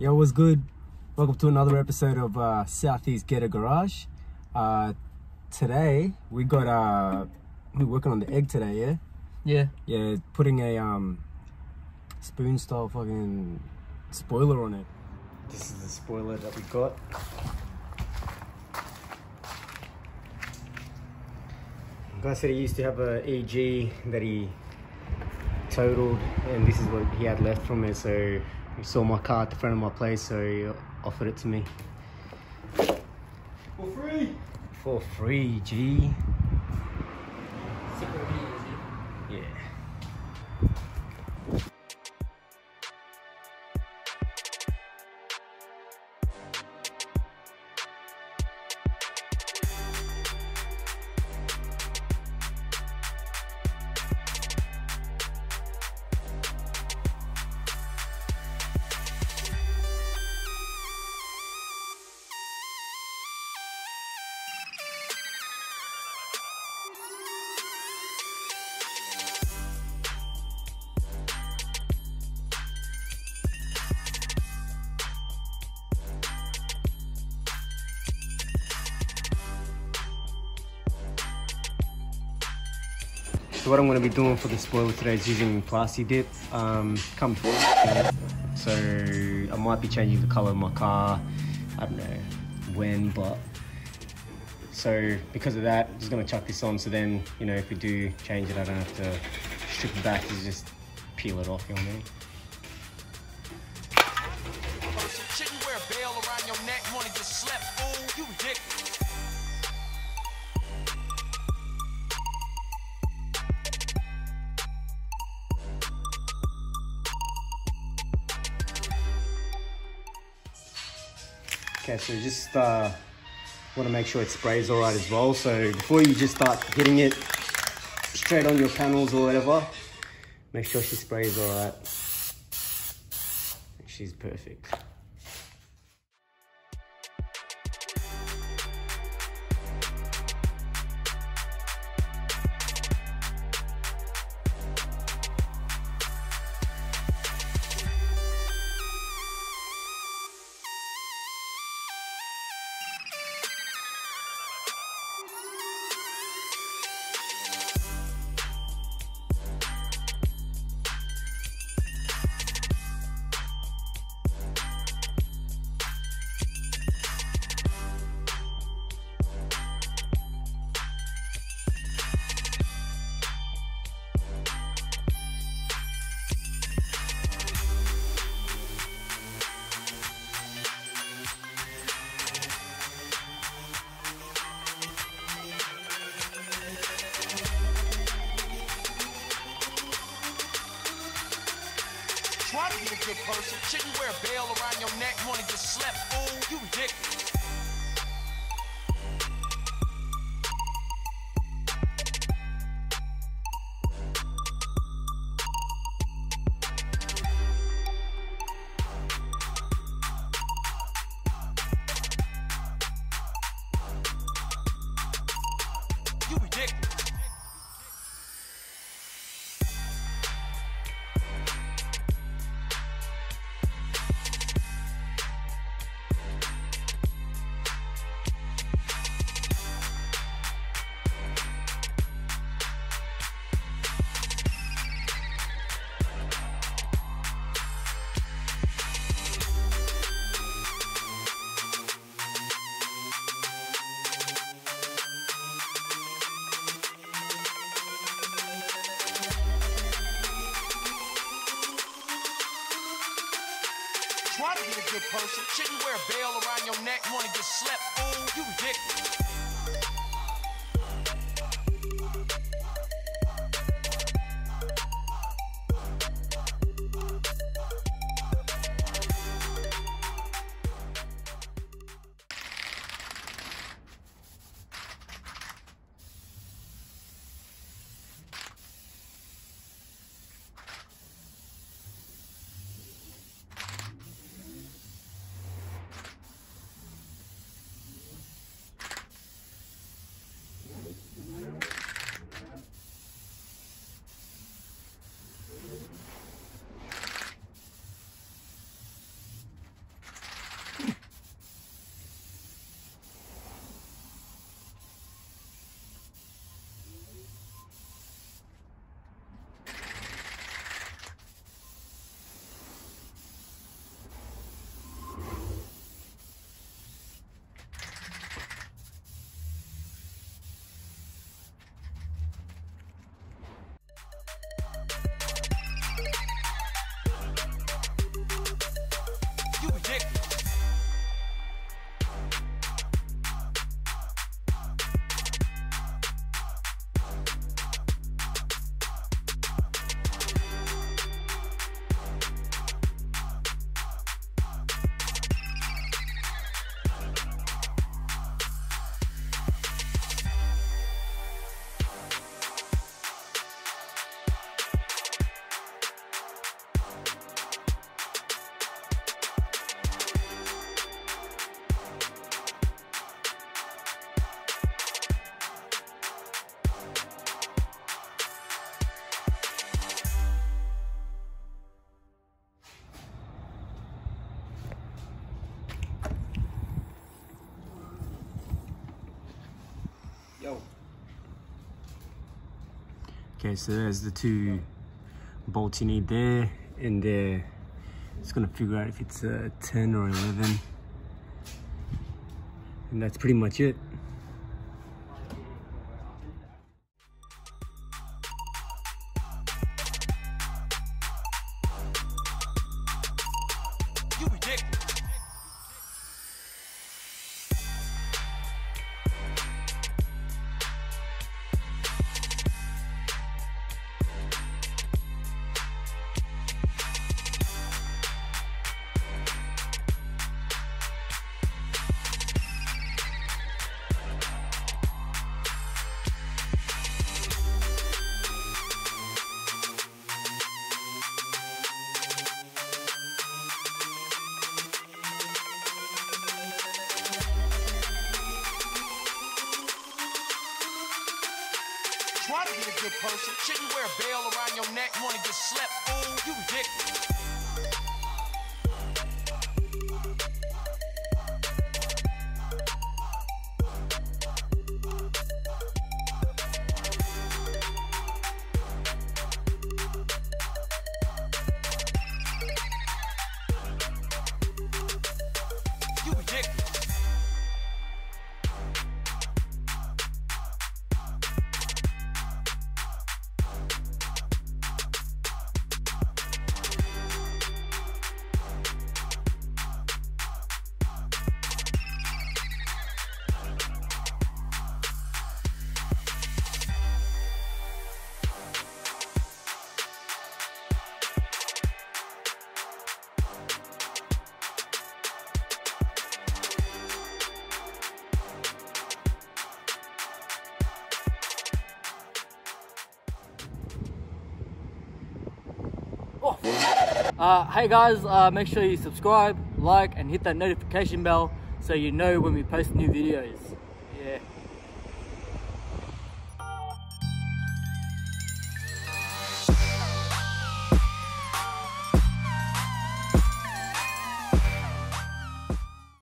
Yo, what's good? Welcome to another episode of uh, Southeast Ghetto Garage. Uh, today we got uh, we're working on the egg today, yeah. Yeah. Yeah, putting a um, spoon style fucking spoiler on it. This is the spoiler that we got. Guy said he used to have a EG that he totaled, and this is what he had left from it. So he saw my car at the front of my place, so he offered it to me For free. for free. G. So what I'm going to be doing for the spoiler today is using Plasti Dip. Um, come so I might be changing the color of my car. I don't know when, but so because of that, I'm just going to chuck this on. So then, you know, if we do change it, I don't have to strip it back. Just peel it off. You know what I mean? Okay, so just uh, want to make sure it sprays all right as well. So before you just start hitting it straight on your panels or whatever, make sure she sprays all right. She's perfect. To a good person, shouldn't wear a bell around your neck, wanna get slept, fool, you ridiculous. Try to be a good person, shouldn't wear a bell around your neck, You wanna get slept, fool, you ridiculous. Okay, so there's the two bolts you need there and there. Just gonna figure out if it's a 10 or 11. And that's pretty much it. Try to be a good person. Shouldn't wear a bell around your neck. Wanna get slept, fool? You ridiculous. Uh, hey guys, uh, make sure you subscribe, like, and hit that notification bell so you know when we post new videos. Yeah.